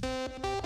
Bye.